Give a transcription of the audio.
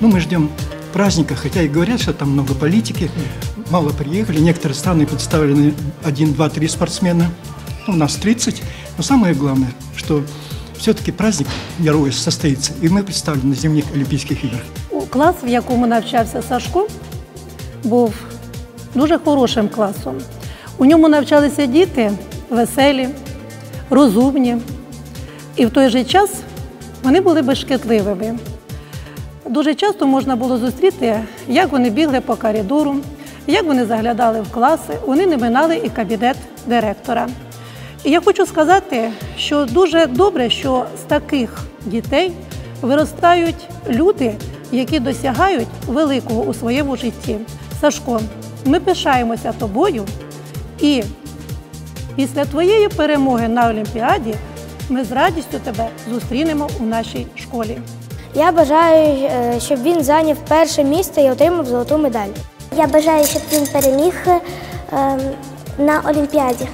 Ну, мы ждем праздника, хотя и говорят, что там много политики, мало приехали. Некоторые страны представлены 1, 2, 3 спортсмена, Ну, у нас 30. Но самое главное, что все-таки праздник героев состоится, и мы представлены на зимних Олимпийских играх. У клас, в якому навчався Сашко, був дуже хорошим класом. У ньому навчалися діти веселі, розумні, і в той же час вони були безшкетливими. Дуже часто можна було зустріти, як вони бігли по коридору, як вони заглядали в класи, вони не минали і кабінет директора. І я хочу сказати, що дуже добре, що з таких дітей виростають люди, які досягають великого у своєму житті. Сашко, ми пишаємося тобою, і після твоєї перемоги на Олімпіаді ми з радістю тебе зустрінемо у нашій школі. Я бажаю, е, щоб він зайняв перше місце і отримав золоту медаль. Я бажаю, щоб він переміг е, на Олімпіаді.